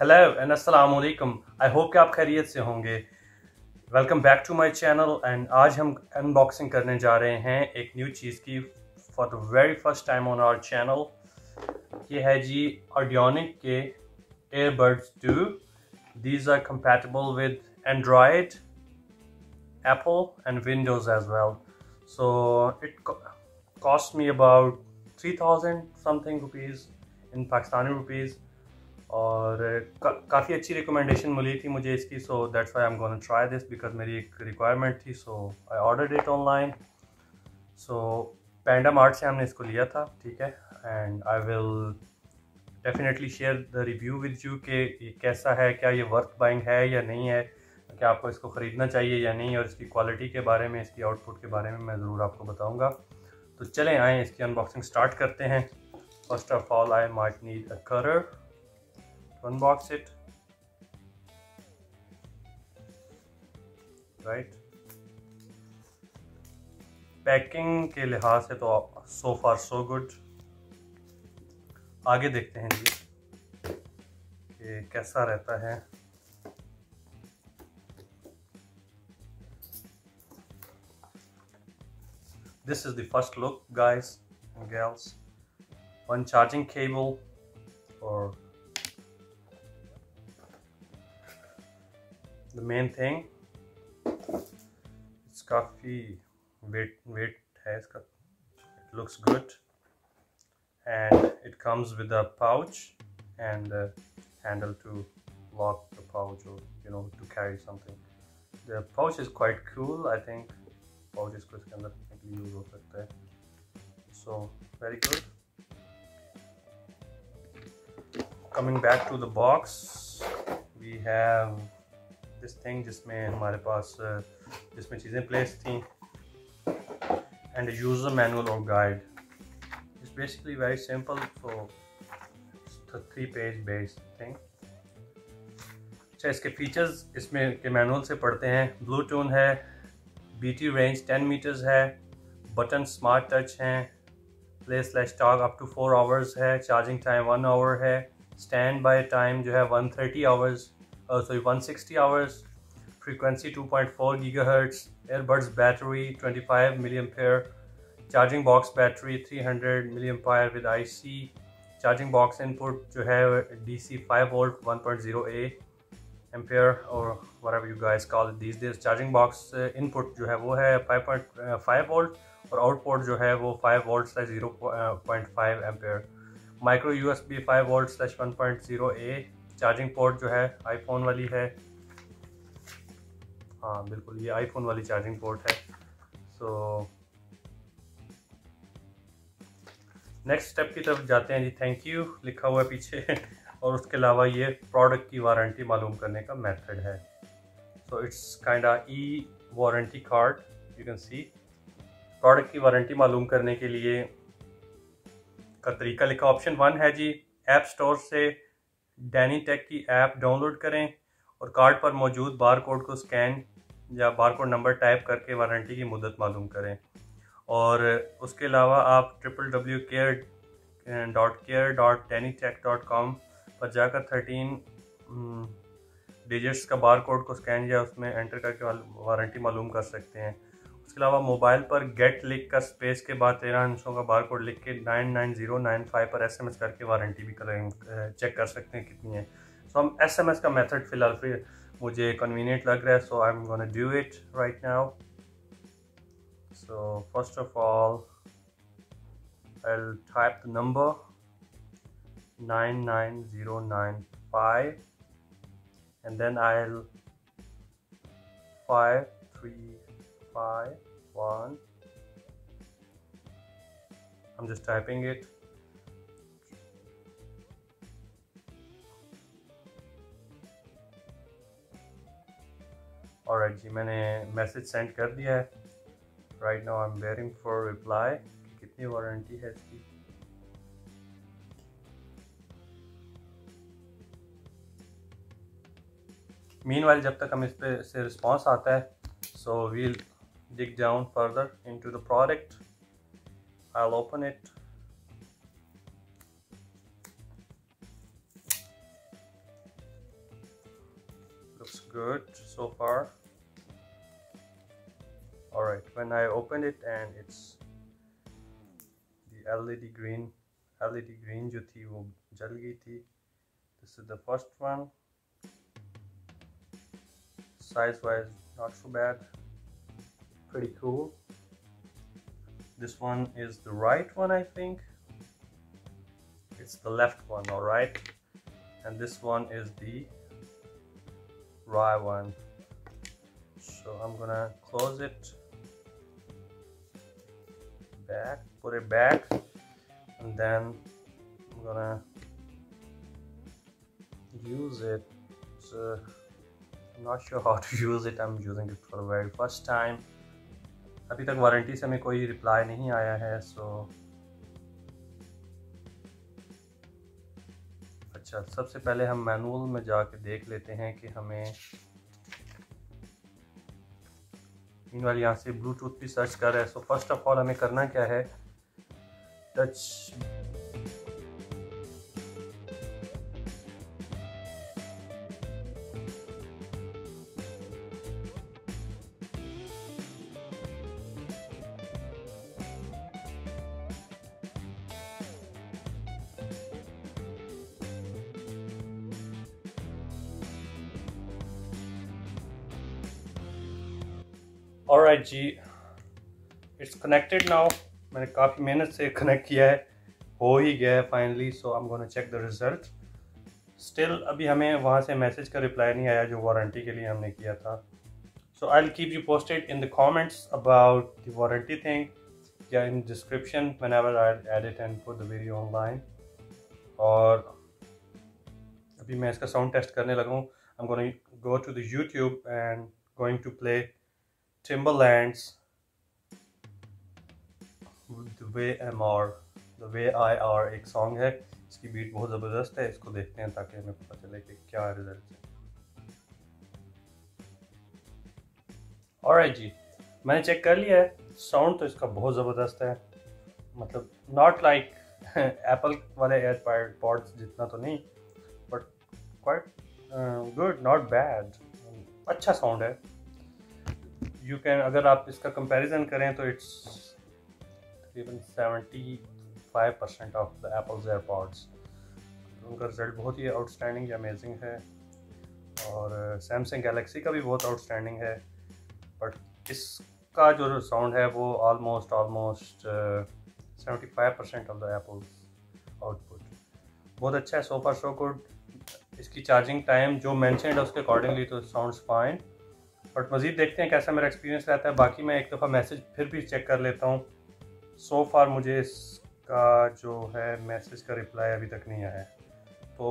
Hello and अस्सलाम वालेकुम I hope कि आप खैरियत से होंगे। Welcome back to my channel and आज हम अनबॉक्सिंग करने जा रहे हैं एक न्यू चीज़ की for the very first time on our channel ये है जी ऑडियोनिक के earbuds to these are compatible with Android Apple and Windows as well so it cost me about three thousand something rupees in Pakistani rupees और का, काफ़ी अच्छी recommendation मिली थी मुझे इसकी so that's why I'm gonna try this because मेरी एक रिक्वायरमेंट थी so I order it online so Panda Mart से हमने इसको लिया था ठीक है? And I will definitely share the review with you कि ये कैसा है क्या ये वर्थ बाइंग है या नहीं है क्या आपको इसको ख़रीदना चाहिए या नहीं और इसकी क्वालिटी के बारे में इसकी आउटपुट के बारे में मैं ज़रूर आपको बताऊँगा। तो चलें आएँ इसकी अनबॉक्सिंग स्टार्ट करते हैं। First of all I might need a colour unbox it right packing के लिहाज से तो सो फार सो गुड आगे देखते हैं जी कि कैसा रहता है this is the first look guys and girls one charging cable or the main thing it's काफ़ी weight weight है इसका it looks good and it comes with a pouch and a handle to lock the pouch or you know to carry something the pouch is quite cool I think pouch इसको इसके अंदर use हो सकता है so very good coming back to the box we have this thing जिसमें हमारे पास जिसमें चीज़ें प्लेस थी एंड यूज़र मैनुअल और guide it's basically very simple so three page based thing अच्छा इसके फीचर्स इसमें, के मैनुअल से पढ़ते हैं। ब्लूटून है बीटी रेंज 10 मीटर्स है बटन स्मार्ट टच हैं play slash talk up to four hours है चार्जिंग टाइम वन आवर है स्टैंड बाय टाइम जो है one thirty hours uh, sorry 160 hours frequency 2.4 gigahertz earbuds battery 25 milliampere charging box battery 300 milliampere with IC charging box input जो है DC 5 volt 1.0 A ampere or whatever you guys call it these days box uh, input जो है वो है 5.5 volt और output जो है वो 5 volt slash zero point five ampere micro U S B five volt slash point zero A charging port जो है आईफोन वाली है। हाँ बिल्कुल, ये आईफोन वाली चार्जिंग पोर्ट है। सो नेक्स्ट स्टेप की तरफ़ जाते हैं जी थैंक यू लिखा हुआ है पीछे। और उसके अलावा ये प्रोडक्ट की वारंटी मालूम करने का मेथड है। So it's kind E warranty card you can see product की वारंटी मालूम करने के लिए का तरीका लिखा। ऑप्शन वन है जी ऐप स्टोर से डैनी टेक की ऐप डाउनलोड करें और कार्ड पर मौजूद बार कोड को स्कैन या बार कोड नंबर टाइप करके वारंटी की मुदत मालूम करें। और उसके अलावा आप triple W care dot care dot Danny Tech dot com पर जाकर थर्टीन डिजिट्स का बार कोड को स्कैन या उसमें एंटर करके वारंटी मालूम कर सकते हैं। उसके अलावा मोबाइल पर गेट लिख का स्पेस के बाद तेरह अंशों का बार कोड लिख के nine nine zero nine five पर एस एम एस करके वारंटी भी करें चेक कर सकते हैं कितनी है। सो हम एस एम एस का मेथड फ़िलहाल फिर मुझे कन्वीनियंट लग रहा है so I am gonna do it right now so first of all I'll number nine nine I'll type the number 99095 and then I'll 5 five one. I'm just typing it. और जी, मैंने message send कर दिया है. Right now I am waiting for reply कितनी warranty है इसकी? Mean जब तक हम इस पर से रिस्पॉन्स आता है so we'll dig down further into the product I'll open it good so far alright when I open it and it's the LED green LED green जो थी वो जल गई थी this is the first one size wise not so bad pretty cool. This one is the right one I think. It's the left one alright and this one is the right one. So I'm gonna close it back put it back and then I'm gonna use it. So I'm not sure how to use it. I'm using it for the very first time अभी तक warranty से हमें कोई reply नहीं आया है सो अच्छा सबसे पहले हम मैनुअल में जाके देख लेते हैं कि हमें इन वाली यहाँ से ब्लूटूथ भी सर्च कर रहा है। सो फ़र्स्ट ऑफ़ ऑल हमें करना क्या है? टच और राइट जी इट्स कनेक्टेड नाउ मैंने काफ़ी मेहनत से कनेक्ट किया है। हो ही गया है finally so I am gonna check the result still अभी हमें वहाँ से मैसेज का रिप्लाई नहीं आया जो वारंटी के लिए हमने किया था। So I keep you posted in the comments about the warranty thing या in description man ever I edit and put the video online और अभी मैं इसका साउंड टेस्ट करने लगा हूँ। I am going go to the YouTube and going to play Timberlands, The Way Am R The Way I R एक song है, इसकी बीट बहुत ज़बरदस्त है, इसको देखते हैं ताकि हमें पता चले कि क्या रिज़ल्ट है। और जी, मैंने चेक कर लिया है साउंड तो इसका बहुत ज़बरदस्त है मतलब नॉट लाइक एप्पल वाले एयर पॉड्स जितना तो नहीं but quite good not bad अच्छा साउंड है। यू कैन अगर आप इसका कंपैरिजन करें तो इट्स तकरीबन seventy five percent of the Apple's AirPods उनका रिज़ल्ट बहुत ही आउटस्टैंडिंग या अमेजिंग है। और सैमसंग गैलेक्सी का भी बहुत आउटस्टैंडिंग है। बट इसका जो साउंड है वो almost almost seventy five percent of the Apple's output बहुत अच्छा है सो फार सो गुड इसकी चार्जिंग टाइम जो मैंशन है उसके अकॉर्डिंगली तो साउंड फाइन बट मज़ीद देखते हैं कैसा मेरा एक्सपीरियंस रहता है। बाकी मैं एक दफ़ा मैसेज फिर भी चेक कर लेता हूँ। सो फार मुझे इसका जो है मैसेज का रिप्लाई अभी तक नहीं आया तो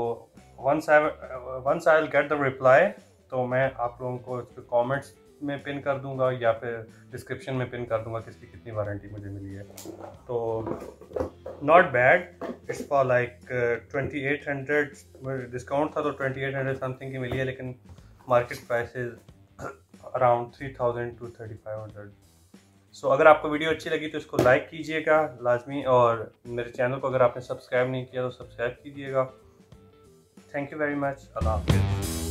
once I once I will get the reply तो मैं आप लोगों को इसके कमेंट्स में पिन कर दूँगा या फिर डिस्क्रिप्शन में पिन कर दूँगा किसकी कितनी वारंटी मुझे मिली है। तो not bad it's for like twenty eight hundred discount था तो ट्वेंटी एट हंड्रेड समथिंग की मिली है, लेकिन market around three thousand two thirty five hundred so अगर आपको वीडियो अच्छी लगी तो इसको लाइक कीजिएगा लाजमी और मेरे चैनल को अगर आपने सब्सक्राइब नहीं किया तो सब्सक्राइब कीजिएगा। थैंक यू वेरी मच अल्लाह हाफिज़।